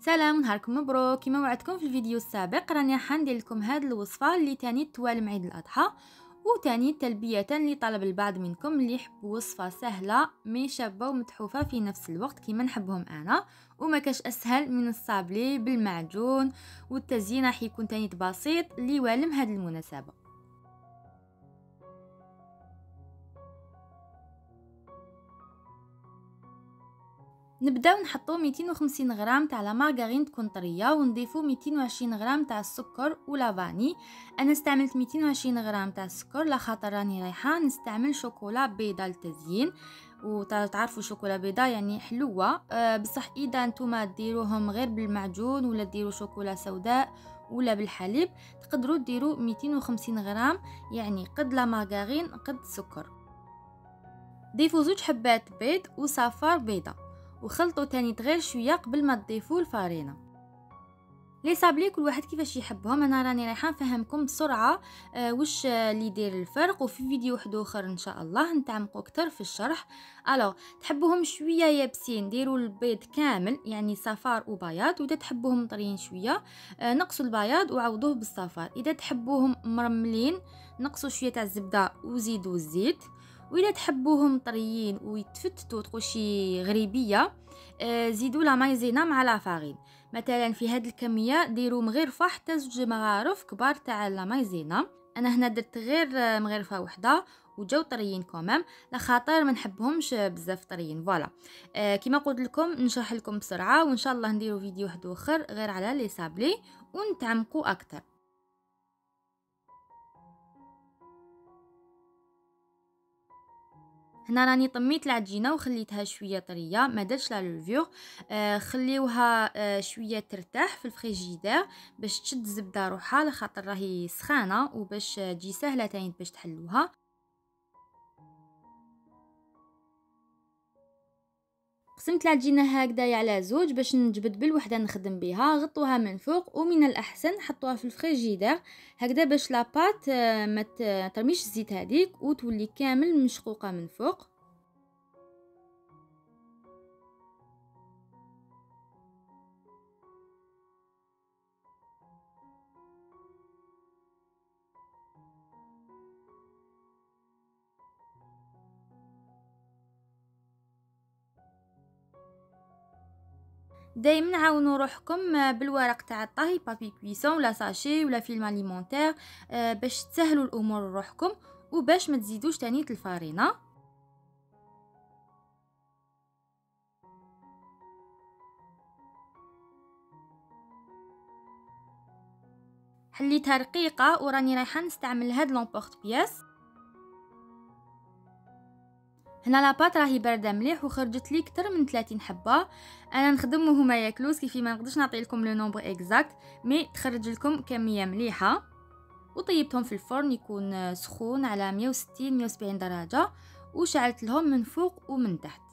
سلام نهاركم مبروك. كما وعدتكم في الفيديو السابق راني راح ندير لكم هذه الوصفة اللي تاني توالم عيد الأضحى وتاني تلبية لطلب البعض منكم اللي يحبوا وصفة سهلة مي شابه ومتحوفة في نفس الوقت كما نحبهم أنا. وما كاش أسهل من الصابلي بالمعجون والتزيين راح يكون تاني بسيط ليوالم هذه المناسبة. نبداو نحطو 250 غرام تاع لا مارغرين تكون طريه ونضيفو 220 غرام تاع السكر ولا فاني. أنا استعملت 220 غرام تاع السكر لا خاطر راني رايحة. نستعمل شوكولا بيضة للتزيين وتعرفوا شوكولا بيضة يعني حلوة. أه بصح إذا نتوما ديروهم غير بالمعجون ولا ديروا شوكولا سوداء ولا بالحليب تقدروا ديروا 250 غرام يعني قد لا مارغرين قد السكر ضيفوا زوج حبات بيض وصفار بيضة. وخلطوا تاني غير شوية قبل ما تضيفوا الفارينة. لي صابلي كل واحد كيفاش يحبهم أنا راني رايحة نفهمكم بسرعة آه واش اللي يدير الفرق. وفي فيديو واحد أخر إن شاء الله نتعمقوا أكثر في الشرح. ألو تحبوهم شوية يابسين ديروا البيض كامل يعني صفار وبياض وإذا تحبوهم طريين شوية آه نقصوا البياض وعوضوه بالصفار. إذا تحبوهم مرملين نقصوا شوية تاع الزبدة وزيدوا الزيت. وإلا تحبوهم طريين ويتفتتوا تقول شي غريبية آه زيدوا la maïzena مع la farine مثلا في هاد الكمية ديروا مغرفه حتى زوج مغارف كبار تاع la maïzena. أنا هنا درت غير مغرفه وحدة وجاو طريين quand même لخاطر ما نحبهمش بزاف طريين voilà. آه كما قلت لكم نشرح لكم بسرعة وإن شاء الله نديرو فيديو واحد اخر غير على les sablés ونتعمقوا أكثر هنا راني طميت العجينة وخليتها شوية طرية ما درتش لا لوفور آه خليوها آه شوية ترتاح في الفريجيدير باش تشد الزبده روحها لخاطر راهي سخانة وباش تجي سهلة تاني باش تحلوها. قسمت العجينه هكذا على زوج باش نجبد بالوحدة نخدم بها غطوها من فوق ومن الأحسن حطوها في الفريجيدير. هكذا باش لاباط آه، ما ترميش الزيت هذيك وتولي كامل مشقوقة من فوق. دائما عاونوا روحكم بالورق تاع الطهي papier cuisson ولا sachet ولا film alimentaire آه، باش تسهلوا الأمور لروحكم وباش ما تزيدوش تاني الفارينة. حليتها رقيقة وراني رايحة نستعمل هاد l'emporte-pièce. هنا la pâte راهي باردة مليح وخرجت لي أكثر من 30 حبة. أنا نخدم وهما ياكلوس كيفي ما نقدرش نعطي لكم le nombre exact mais تخرج لكم كمية مليحة. وطيبتهم في الفرن يكون سخون على 160 170 درجة. وشعلت لهم من فوق ومن تحت.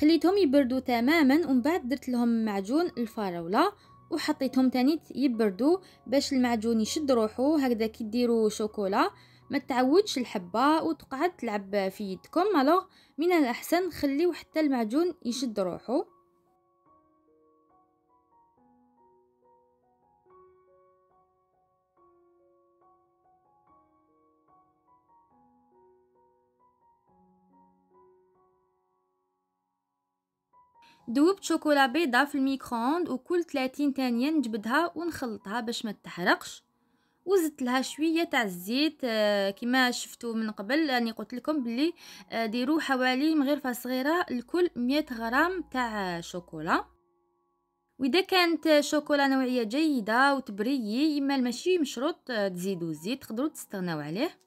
خليتهم يبردوا تماما ومن بعد درت لهم معجون الفراولة وحطيتهم تاني يبردوا باش المعجون يشد روحو هكذا كي ديروا شوكولا. ما تعودش الحبة وتقعد تلعب في يدكم. الوغ من الأحسن خليو حتى المعجون يشد روحو. ذوبت شوكولا بيضة في الميكرووند وكل 30 ثانية نجبدها ونخلطها باش ما تحرقش. وزدت لها شوية تاع الزيت آه، كما شفتوا من قبل. راني قلت لكم بلي آه، ديروا حوالي مغرفه صغيرة لكل 100 غرام تاع شوكولا. وإذا كانت شوكولا نوعية جيدة وتبريي يما ماشي مشروط آه، تزيدوا الزيت تقدروا تستغناو عليه.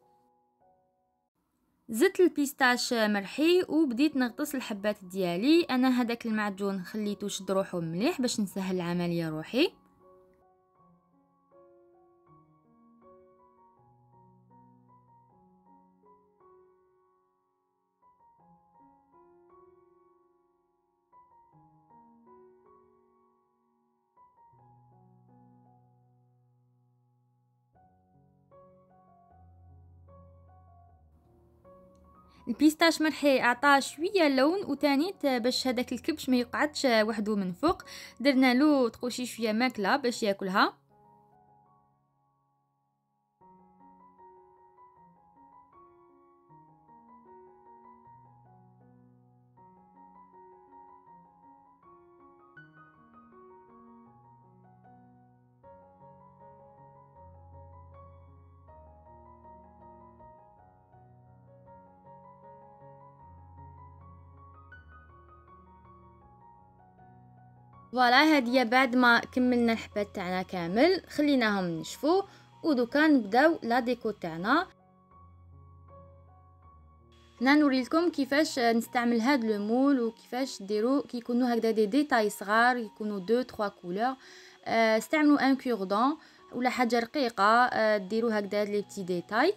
زدت البيستاش مرحي وبديت نغطس الحبات ديالي. أنا هذاك المعجون خليته شد روحو مليح باش نسهل العملية روحي. البيستاش مرحي أعطاه شوية لون وتاني باش هذاك الكبش ما يقعدش وحده من فوق. درنا له تقوشي شوية ماكلة باش ياكلها. voilà هادي بعد ما كملنا الحبات تاعنا كامل. خليناهم نشفوا ودوكا نبداو la déco تاعنا. هنا نوريلكم كيفاش نستعمل هاد le moule وكيفاش ديرو. كيكونوا هكذا دي ديتاي صغار يكونوا deux trois couleurs. استعملوا un cure-dent ولا حاجة رقيقة. آه، ديروا هكذا les petits détails.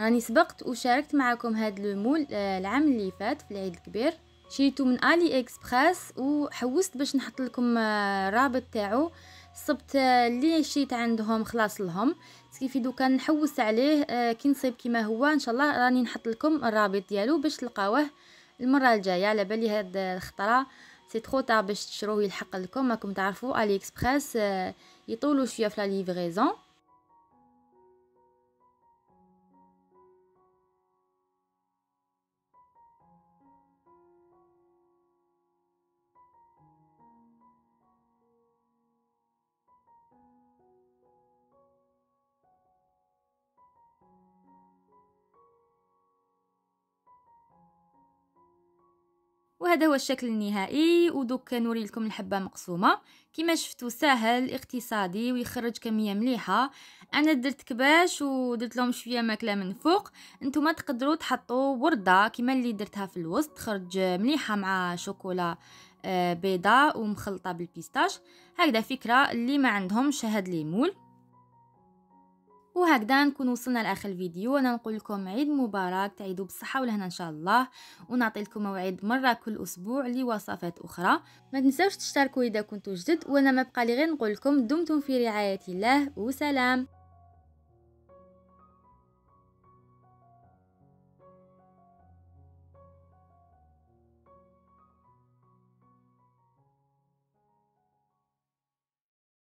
راني سبقت وشاركت معكم هاد le moule آه، العام اللي فات في العيد الكبير. شريته من AliExpress وحوست باش نحط لكم الرابط آه، تاعو. صبت آه، اللي شريت عندهم خلاص لهم. كيف دوكا نحوس عليه آه، كي نصيب كيما هو إن شاء الله راني نحط لكم الرابط ديالو باش تلقاوه المرة الجاية. على بالي هاد الخطرة c'est trop tard باش تشروه يلحق لكم. ماكم تعرفوا AliExpress يطولوا شوية في la livraison وهذا هو الشكل النهائي ودوك نوري لكم الحبة مقسومة. كما شفتوا سهل اقتصادي ويخرج كمية مليحة. أنا درت كباش ودرت لهم شوية ماكلة من فوق. نتوما تقدروا تحطوا وردة كما اللي درتها في الوسط تخرج مليحة مع شوكولا آه، بيضاء ومخلطة بالبيستاش. هكذا فكرة اللي ما عندهمش هاد ليمول. وهكذا نكون وصلنا لآخر الفيديو أنا نقول لكم عيد مبارك تعيدوا بالصحة والهنا إن شاء الله. ونعطي لكم موعد مرة كل أسبوع لوصفات أخرى. ما تنساوش تشتركوا إذا كنتوا جدد وأنا ما بقى لي غير نقول لكم دمتم في رعاية الله وسلام!